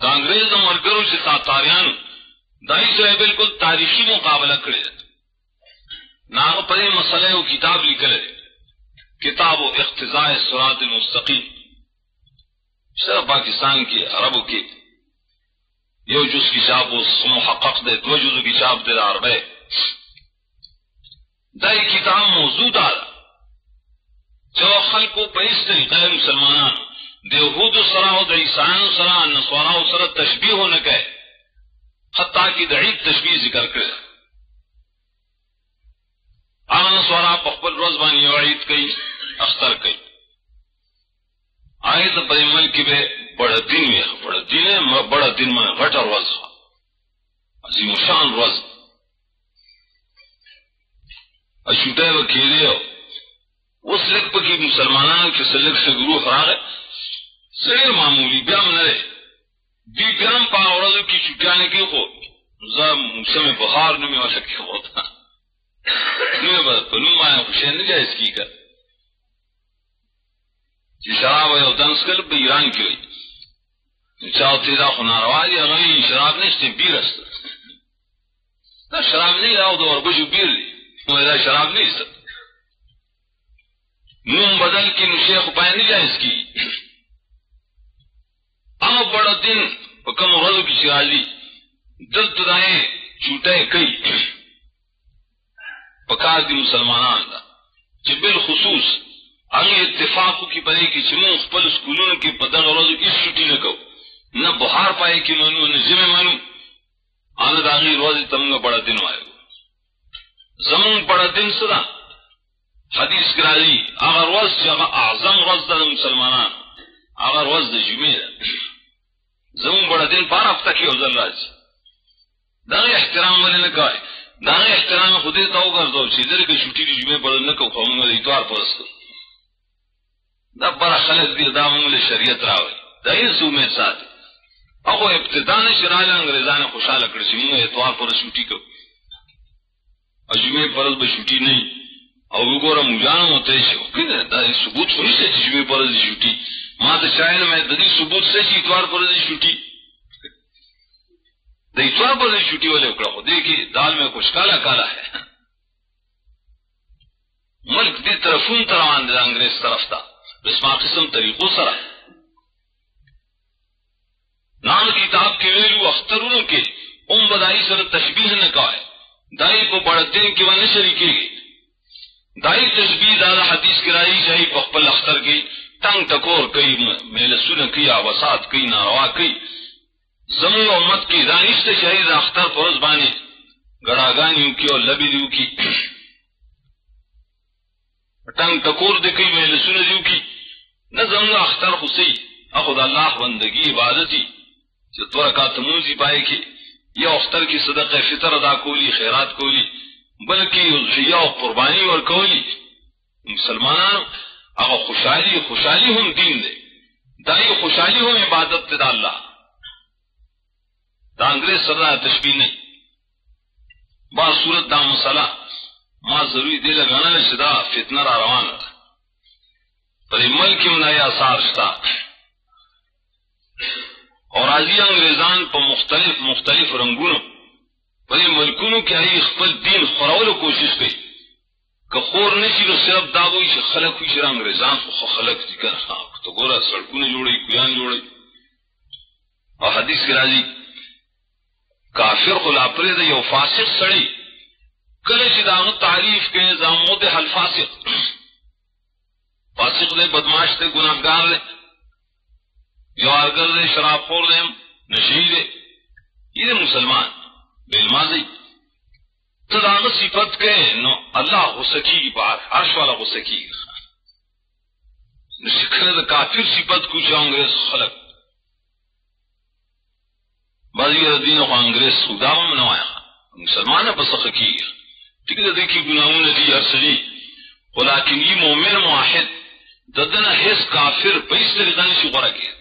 دا انگریز مرگرو سے تاریان دائی سے بالکل تاریخی مقابلہ کرے ناغ پرے مسئلہ وہ کتاب لکھے کتاب و اقتضاء سرات المستقیم. سر پاکستان کے عرب کے یو جس کی چاپ محقق دے دو جز کی چاپ دے عربے دائی کتاب موجود آ جو خل کو پیس طریقہ دیہود سرا د عیسان سرا نسوارا سر تشبیح ہونے کا حتیٰ کی دعید تشبیح ذکر کرے۔ آن سوارا پخبل روز بانی عید کئی، اختر کئی۔ آئے تو پر ملک بے بڑا دن میں بڑا دن ہے بڑا دن میں غٹا روز۔ عظیم شان روز۔ اشوٹے و کھیلے ہو۔ اس لکھ کی مسلمانان کے سلک سے گروہ خراب معمولی، بیام نرے. دی بیام پا عورضو کی چکانے کی خو زا موسم بخار نمی واسا کی ہوتا نمی با پنوم آیا خوشین نجائز کی کر. چی شراب ہے دنس کل با ایران کی ہوئی. چاہو تیزا خناروالی اغمی شراب نشتے بیر است. دا شراب نہیں راو دو اور بشو بیر لی میرا شراب نہیں است نوم بدل کی نشیخ پائے نجائز کی. دن کم روز کی شرالی دل تدائیں چوٹے کئی۔ پکار دی مسلمان دا۔ بالخصوص اگے اتفاق کی پڑے کی چمو پل اسکولوں کی پدر روز کی چھٹی نہ کہ نہ بہار پائے کی مانو، نہ جمے مانو۔ آنا داغی روز تمگا بڑا دن آئے زمون بڑا دن سدا حدیث کرا اگر روز جگہ اعظم روز دا مسلمان اگر روز دا جمعہ زمون بڑا دن پار ہفتہ کی حضر راج. داغی احترام والے نے کہا داغی احترام خودی تو کر دو چیزر کے چھٹی کی جمعے پڑھ نہ کو کھاؤں گا اتوار پرس کر دا بڑا خلق دی دا مونگل شریعت راوی دا این سو میں ساتھ. اخو ابتدا نے شرائل انگریزان خوشحال کرسی مونگا اتوار پرس چھٹی کو. جمعے پرس بے چھٹی نہیں. او وګوره مجانو مته شي دا ثبوت وایي چې جی جمعې پرز چھٹی ماں تو چاہے نا میں ددی ثبوت سے اتوار پر چھٹی اتوار پر چھٹی والے اکڑا ہو دیکھیے دال میں کچھ کالا کالا ہے. ملک دی طرف تروان دے انگریز طرف تھا اسما قسم طریقوں سرا نام کتاب کے ویلو اختروں کے ام بدائی سر تشبیح نے کہا ہے دائی کو بڑا دن کی وجہ شریکی گئی دائی تشبیح دادا حدیث کرائی شاہی پخپل اختر کی تنگ ٹکور کئی میل سن کی آوسات کئی ناروا کئی زمو امت کی دانش سے شہید اختر پرز بانی گڑا گانیوں کی اور لبی دیو کی۔ ٹنگ ٹکور دے کئی میل سن دیو کی۔ نہ زمو اختر خسی اخد اللہ بندگی، عبادتی۔ جو تو کا تموزی پائے کی یہ اختر کی صدق فطر ادا کولی، خیرات کولی، بلکہ قربانی اور کولی۔ مسلمانوں اگر خوشحالی خوشحالی ہوں دین دے۔ دائی خوشحالی ہوں عبادت دا اللہ۔ دا انگریز سر تشبیح نہیں۔ با صورت دا مسئلہ۔ ماں ضروری دے لگانا شدا فتنہ را روان پر ملک میں نیا آثار شتا۔ اور آجی انگریزان پر مختلف مختلف رنگونوں۔ پر ملکونوں کے آئی خپل دین خورول کوشش کی کخور نشی تو صرف داغوئی سے خلق ہوئی شرا انگریزان کو خلق دی کر تو گورا سڑکوں نے جوڑی کویان جوڑی اور حدیث کے راضی کافر کو لاپرے دے یو فاسق سڑی کل داغ تعریف کے نظاموں دے حل فاسق؟ فاسق دے بدماش دے گناہ گار دے جوارگر دے شراب خور دے نشی دے یہ مسلمان بے ماضی تداغ صفت کے نو اللہ ہو سکی بار عرش والا ہو سکی کافر صفت کچھ انگریز خلق۔ بازی دین کو انگریز خدا میں نوایا مسلمان بس کی ٹھیک ہے دیکھی گناہوں نے دی ارسلی ولیکن یہ مومن معاہد ددنا حس کافر پیس طریقہ نے شکر کیا